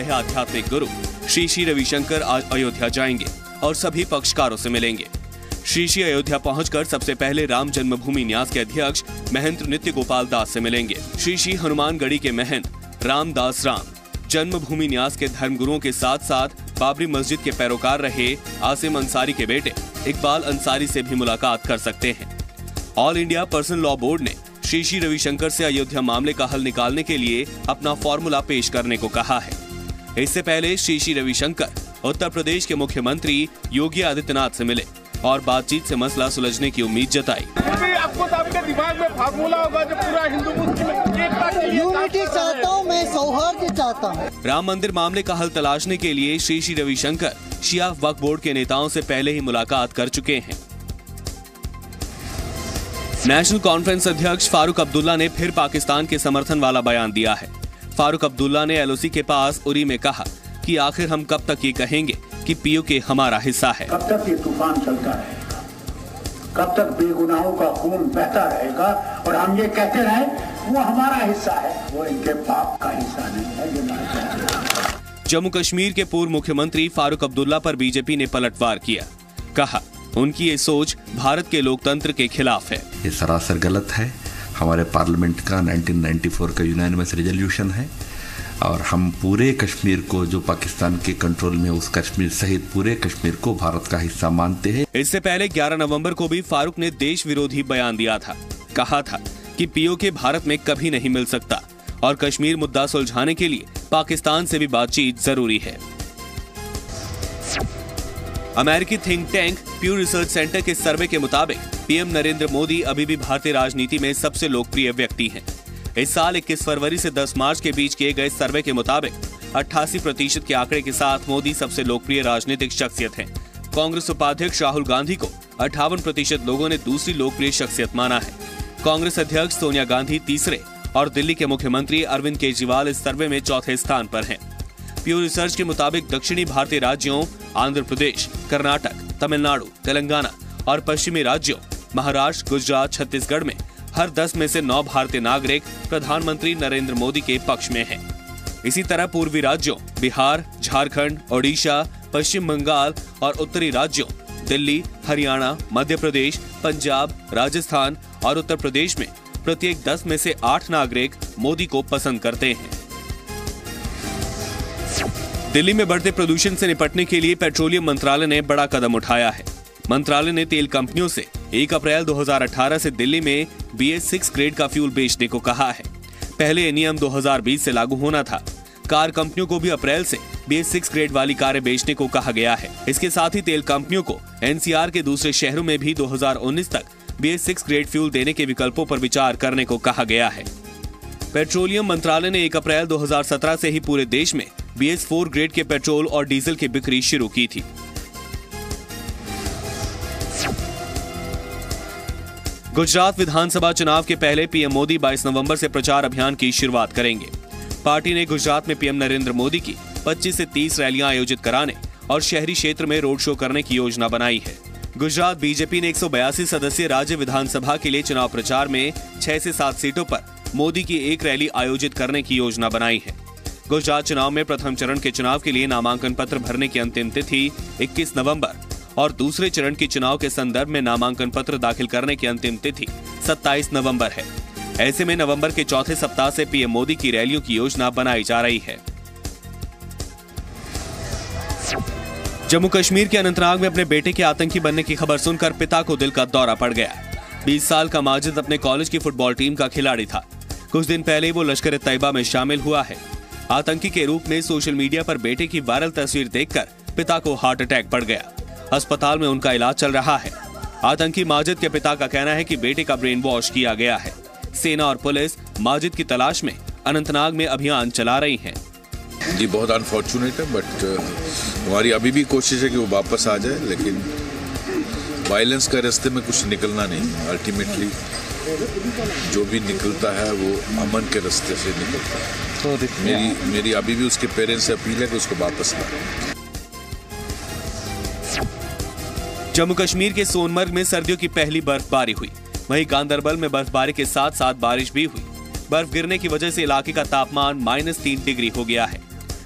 रहे आध्यात्मिक गुरु श्री श्री रविशंकर आज अयोध्या जाएँगे और सभी पक्षकारों से मिलेंगे। श्री श्री अयोध्या पहुंचकर सबसे पहले राम जन्मभूमि न्यास के अध्यक्ष महंत नित्य गोपाल दास से मिलेंगे। श्री श्री हनुमानगढ़ी के महंत रामदास राम, जन्मभूमि न्यास के धर्मगुरुओं के साथ साथ बाबरी मस्जिद के पैरोकार रहे आसिम अंसारी के बेटे इकबाल अंसारी से भी मुलाकात कर सकते हैं। All India personal law board ने श्री श्री रविशंकर से अयोध्या मामले का हल निकालने के लिए अपना फॉर्मूला पेश करने को कहा है। इससे पहले श्री श्री रविशंकर उत्तर प्रदेश के मुख्यमंत्री योगी आदित्यनाथ से मिले और बातचीत से मसला सुलझने की उम्मीद जताई। आपको आपके दिमाग में फार्मूला होगा जो पूरा हिंदू मुस्लिम यूनिटी चाहता हूँ। मैं सौहार्द चाहता हूँ। राम मंदिर मामले का हल तलाशने के लिए श्री श्री रविशंकर शिया वक्फ बोर्ड के नेताओं से पहले ही मुलाकात कर चुके हैं। नेशनल कॉन्फ्रेंस अध्यक्ष फारूक अब्दुल्ला ने फिर पाकिस्तान के समर्थन वाला बयान दिया है। फारूक अब्दुल्ला ने एलओसी के पास उरी में कहा कि आखिर हम कब तक ये कहेंगे कि पीओके हमारा हिस्सा है। कब तक ये तूफ़ान चलता रहेगा? कब तक बेगुनाहों का खून बहता रहेगा? और हम ये कहते रहे वो हमारा हिस्सा है वो इनके बाप का हिस्सा नहीं है ये हूँ। जम्मू कश्मीर के पूर्व मुख्यमंत्री फारूक अब्दुल्ला पर बीजेपी ने पलटवार किया। कहा उनकी ये सोच भारत के लोकतंत्र के खिलाफ है। ये सरासर गलत है। हमारे पार्लियामेंट का 1994 का यूनानिमस रेजोल्यूशन है और हम पूरे कश्मीर को, जो पाकिस्तान के कंट्रोल में, उस कश्मीर सहित पूरे कश्मीर को भारत का हिस्सा मानते हैं। इससे पहले 11 नवंबर को भी फारूक ने देश विरोधी बयान दिया था। कहा था कि पीओके भारत में कभी नहीं मिल सकता और कश्मीर मुद्दा सुलझाने के लिए पाकिस्तान से भी बातचीत ज़रूरी है। अमेरिकी think tank Pew research centre के सर्वे के मुताबिक, पीएम नरेंद्र मोदी अभी भी भारतीय राजनीति में सबसे लोकप्रिय व्यक्ति हैं। इस साल 21 फरवरी से 10 मार्च के बीच किए गए सर्वे के मुताबिक 88 प्रतिशत के आंकड़े के साथ मोदी सबसे लोकप्रिय राजनीतिक शख्सियत हैं। कांग्रेस उपाध्यक्ष राहुल गांधी को अठावन प्रतिशत लोगों ने दूसरी लोकप्रिय शख्सियत माना है कांग्रेस अध्यक्ष सोनिया गांधी तीसरे और दिल्ली के मुख्यमंत्री अरविंद केजरीवाल इस सर्वे में चौथे स्थान पर हैं। प्यू रिसर्च के मुताबिक दक्षिणी भारतीय राज्यों, आंध्र प्रदेश, कर्नाटक, तमिलनाडु, तेलंगाना और पश्चिमी राज्यों, महाराष्ट्र, गुजरात, छत्तीसगढ़ में हर 10 में से नौ भारतीय नागरिक प्रधानमंत्री नरेंद्र मोदी के पक्ष में हैं। इसी तरह पूर्वी राज्यों, बिहार, झारखंड, ओडिशा, पश्चिम बंगाल और उत्तरी राज्यों, दिल्ली, हरियाणा, मध्य प्रदेश, पंजाब, राजस्थान और उत्तर प्रदेश में प्रत्येक 10 में से आठ नागरिक मोदी को पसंद करते हैं दिल्ली में बढ़ते प्रदूषण से निपटने के लिए पेट्रोलियम मंत्रालय ने बड़ा कदम उठाया है। मंत्रालय ने तेल कंपनियों से 1 अप्रैल 2018 से दिल्ली में बी एस सिक्स ग्रेड का फ्यूल बेचने को कहा है। पहले ये नियम 2020 से लागू होना था। कार कंपनियों को भी अप्रैल से बी एस सिक्स ग्रेड वाली कारें बेचने को कहा गया है। इसके साथ ही तेल कंपनियों को एनसीआर के दूसरे शहरों में भी 2019 तक B S six grade fuel देने के विकल्पों पर विचार करने को कहा गया है। पेट्रोलियम मंत्रालय ने 1 अप्रैल 2017 से ही पूरे देश में बी एस फोर ग्रेड के पेट्रोल और डीजल की बिक्री शुरू की थी। गुजरात विधानसभा चुनाव के पहले पीएम मोदी 22 नवंबर से प्रचार अभियान की शुरुआत करेंगे। पार्टी ने गुजरात में पीएम नरेंद्र मोदी की 25 से 30 रैलियाँ आयोजित कराने और शहरी क्षेत्र में रोड शो करने की योजना बनाई है। गुजरात बीजेपी ने एक सदस्यीय राज्य विधानसभा के लिए चुनाव प्रचार में छह से सात सीटों पर मोदी की एक रैली आयोजित करने की योजना बनाई है। गुजरात चुनाव में प्रथम चरण के चुनाव के लिए नामांकन पत्र भरने की अंतिम तिथि 21 नवंबर और दूसरे चरण के चुनाव के संदर्भ में नामांकन पत्र दाखिल करने की अंतिम तिथि 27 नवंबर है। ऐसे में नवंबर के चौथे सप्ताह से पीएम मोदी की रैलियों की योजना बनाई जा रही है। जम्मू कश्मीर के अनंतनाग में अपने बेटे के आतंकी बनने की खबर सुनकर पिता को दिल का दौरा पड़ गया। 20 साल का माजिद अपने कॉलेज की फुटबॉल टीम का खिलाड़ी था। कुछ दिन पहले वो लश्कर तैयबा में शामिल हुआ है। आतंकी के रूप में सोशल मीडिया पर बेटे की वायरल तस्वीर देखकर पिता को हार्ट अटैक पड़ गया। अस्पताल में उनका इलाज चल रहा है। आतंकी माजिद के पिता का कहना है कि बेटे का ब्रेन वॉश किया गया है। सेना और पुलिस माजिद की तलाश में अनंतनाग में अभियान चला रही है। जी, बहुत अनफॉर्चुनेट है बट हमारी अभी भी कोशिश है कि वो वापस आ जाए, लेकिन वायलेंस का रास्ते में कुछ निकलना नहीं अल्टीमेटली जो भी निकलता है, वो अमन के रास्ते से निकलता है। तो मेरी मेरी अभी भी उसके पेरेंट्स से अपील है कि उसको वापस लाए। जम्मू कश्मीर के सोनमर्ग में सर्दियों की पहली बर्फबारी हुई। वहीं गांदरबल में बर्फबारी के साथ साथ बारिश भी हुई। बर्फ़ गिरने की वजह से इलाके का तापमान माइनस तीन डिग्री हो गया है।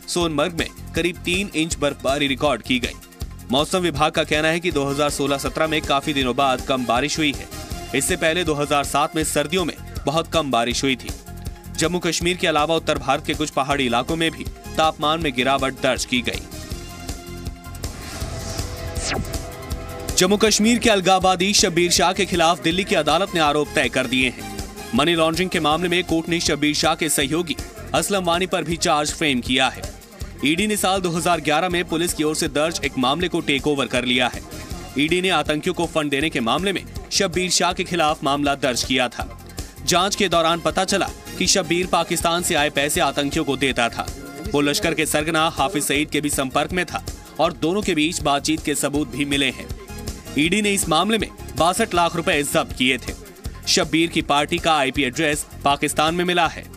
सोनमर्ग में करीब तीन इंच बर्फबारी रिकॉर्ड की गई। मौसम विभाग का कहना है कि 2016-17 में काफ़ी दिनों बाद कम बारिश हुई है। इससे पहले 2007 में सर्दियों में बहुत कम बारिश हुई थी। जम्मू कश्मीर के अलावा उत्तर भारत के कुछ पहाड़ी इलाकों में भी तापमान में गिरावट दर्ज की गई। जम्मू कश्मीर के अलगाबादी शब्बीर शाह के खिलाफ दिल्ली की अदालत ने आरोप तय कर दिए हैं। मनी लॉन्ड्रिंग के मामले में कोर्ट ने शब्बीर शाह के सहयोगी असलम वानी पर भी चार्ज फ्रेम किया है। ईडी ने साल 2011 में पुलिस की ओर से दर्ज एक मामले को टेक ओवर कर लिया है। ईडी ने आतंकियों को फंड देने के मामले में शब्बीर शाह के खिलाफ मामला दर्ज किया था। जाँच के दौरान पता चला कि शब्बीर पाकिस्तान से आए पैसे आतंकियों को देता था। वो लश्कर के सरगना, हाफिज सईद के भी संपर्क में था और दोनों के बीच बातचीत के सबूत भी मिले हैं। ईडी ने इस मामले में बासठ लाख रुपए जब्त किए थे। शब्बीर की पार्टी का आईपी एड्रेस पाकिस्तान में मिला है।